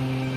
Bye.